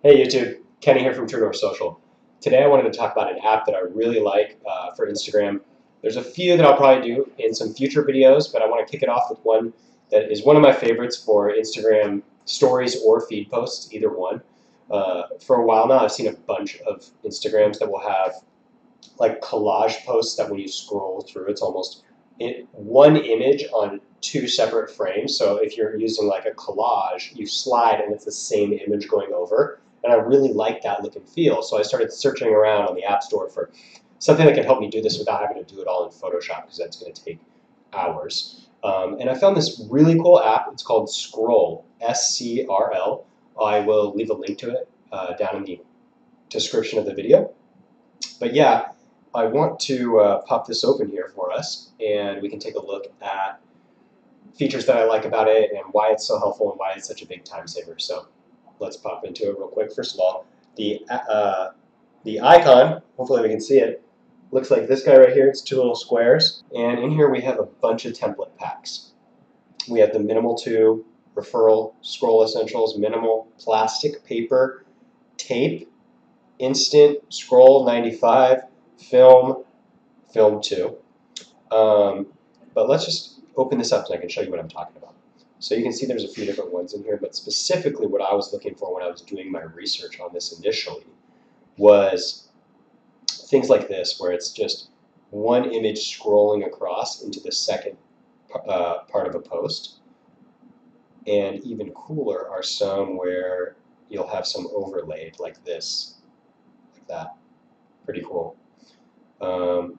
Hey YouTube, Kenny here from True North Social. Today I wanted to talk about an app that I really like uh, for Instagram. There's a few that I'll probably do in some future videos, but I want to kick it off with one that is one of my favorites for Instagram stories or feed posts, either one. Uh, for a while now, I've seen a bunch of Instagrams that will have like collage posts that when you scroll through, it's almost in one image on two separate frames. So if you're using like a collage, you slide and it's the same image going over and I really like that look and feel. So I started searching around on the App Store for something that could help me do this without having to do it all in Photoshop because that's going to take hours. Um, and I found this really cool app. It's called Scroll, S-C-R-L. I will leave a link to it uh, down in the description of the video. But yeah, I want to uh, pop this open here for us, and we can take a look at features that I like about it and why it's so helpful and why it's such a big time saver. So let's pop into it real quick. First of all, the uh, the icon, hopefully we can see it, looks like this guy right here. It's two little squares. And in here we have a bunch of template packs. We have the Minimal 2, Referral, Scroll Essentials, Minimal, Plastic, Paper, Tape, Instant, Scroll 95, Film, Film 2. Um, but let's just open this up so I can show you what I'm talking about. So you can see there's a few different ones in here, but specifically what I was looking for when I was doing my research on this initially was things like this, where it's just one image scrolling across into the second uh, part of a post. And even cooler are some where you'll have some overlaid like this, like that. Pretty cool. Um,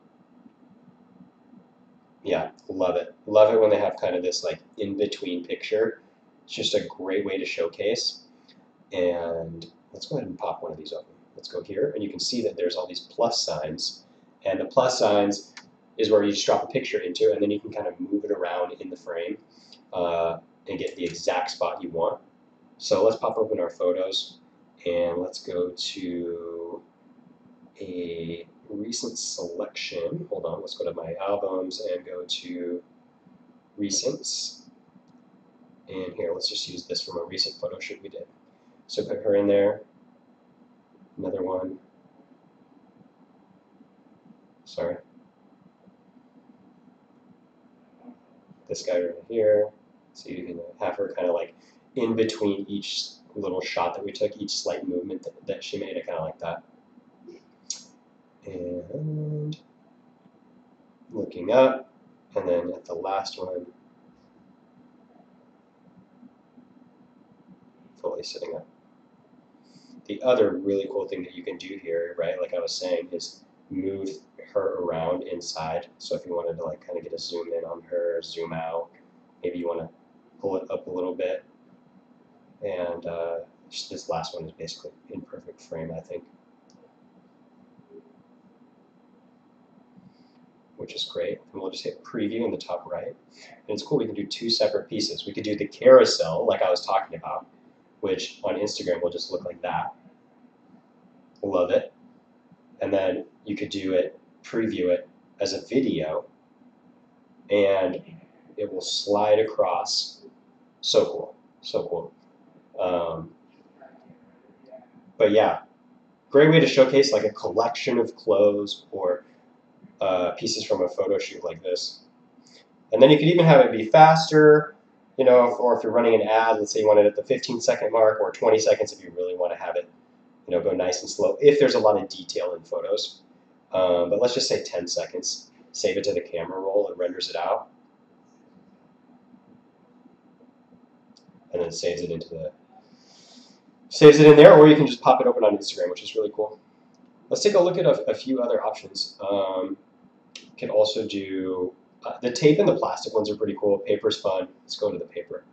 yeah, love it. Love it when they have kind of this like in between picture. It's just a great way to showcase. And let's go ahead and pop one of these open. Let's go here, and you can see that there's all these plus signs. And the plus signs is where you just drop a picture into, and then you can kind of move it around in the frame uh, and get the exact spot you want. So let's pop open our photos, and let's go to a recent selection. Hold on, let's go to my albums and go to recents. And here, let's just use this from a recent photo shoot we did. So put her in there. Another one. Sorry. This guy right here. So you can have her kind of like in between each little shot that we took, each slight movement that, that she made. I kind of like that. And looking up, and then at the last one, fully sitting up. The other really cool thing that you can do here, right, like I was saying, is move her around inside. So if you wanted to like kind of get a zoom in on her, zoom out, maybe you want to pull it up a little bit. And uh, this last one is basically in perfect frame, I think. Which is great. And we'll just hit preview in the top right. And it's cool, we can do two separate pieces. We could do the carousel, like I was talking about, which on Instagram will just look like that. Love it. And then you could do it, preview it as a video, and it will slide across. So cool, so cool. Um, but yeah, great way to showcase like a collection of clothes or uh, pieces from a photo shoot like this. And then you could even have it be faster, you know, or if you're running an ad, let's say you want it at the 15 second mark or 20 seconds if you really want to have it, you know, go nice and slow, if there's a lot of detail in photos. Um, but let's just say 10 seconds. Save it to the camera roll, it renders it out. And then saves it into the, saves it in there, or you can just pop it open on Instagram, which is really cool. Let's take a look at a, a few other options. Um, can also do uh, the tape and the plastic ones are pretty cool. Paper's fun. Let's go to the paper.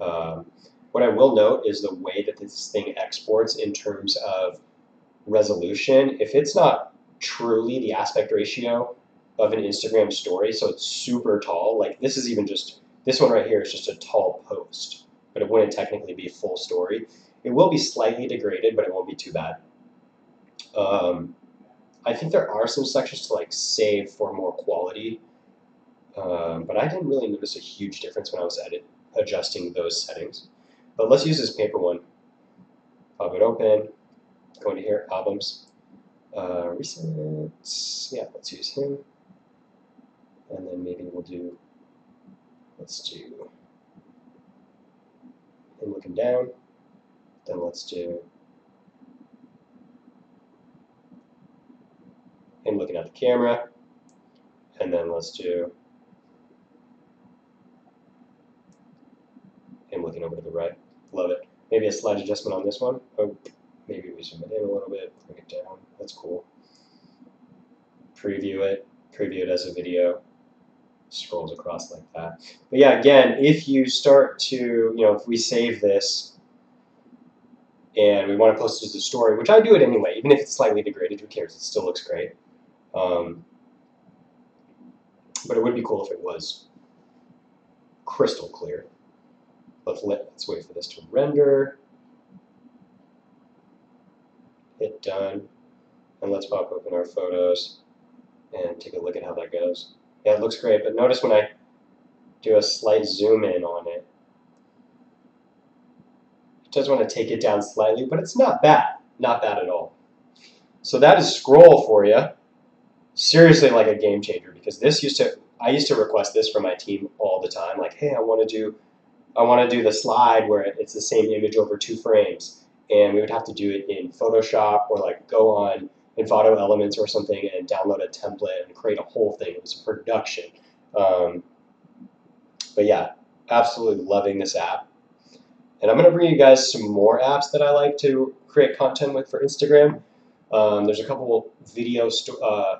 Um, what I will note is the way that this thing exports in terms of resolution. If it's not truly the aspect ratio of an Instagram story, so it's super tall, like this is even just, this one right here is just a tall post, but it wouldn't technically be full story. It will be slightly degraded, but it won't be too bad. Um, I think there are some sections to like save for more quality, um, but I didn't really notice a huge difference when I was edit adjusting those settings. But let's use this paper one. Pop it open. Go into here, albums. Uh, recent, yeah, let's use him. And then maybe we'll do, let's do him looking down. Then let's do him looking at the camera. And then let's do him looking over to the right. Love it. Maybe a slight adjustment on this one. Oh, maybe we zoom it in a little bit, bring it down. That's cool. Preview it, preview it as a video. Scrolls across like that. But yeah, again, if you start to, you know, if we save this and we want to post it as a story, which I do it anyway, even if it's slightly degraded, who cares? It still looks great. Um, but it would be cool if it was crystal clear. Let's, let, let's wait for this to render. Hit done. And let's pop open our photos and take a look at how that goes. Yeah, it looks great, but notice when I do a slight zoom in on it, it does want to take it down slightly, but it's not bad. Not bad at all. So that is scroll for you. Seriously like a game changer because this used to, I used to request this from my team all the time. Like, hey, I want to do, I want to do the slide where it's the same image over two frames. And we would have to do it in Photoshop or like go on Envato Elements or something and download a template and create a whole thing. It was a production. Um, but yeah, absolutely loving this app. And I'm going to bring you guys some more apps that I like to create content with for Instagram. Um, there's a couple video, uh,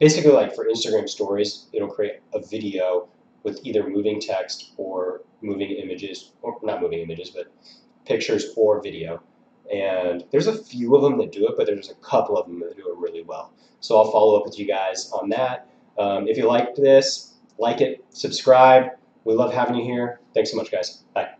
basically like for Instagram stories, it'll create a video with either moving text or moving images, or not moving images, but pictures or video. And there's a few of them that do it, but there's a couple of them that do it really well. So I'll follow up with you guys on that. Um, if you liked this, like it, subscribe. We love having you here. Thanks so much, guys. Bye.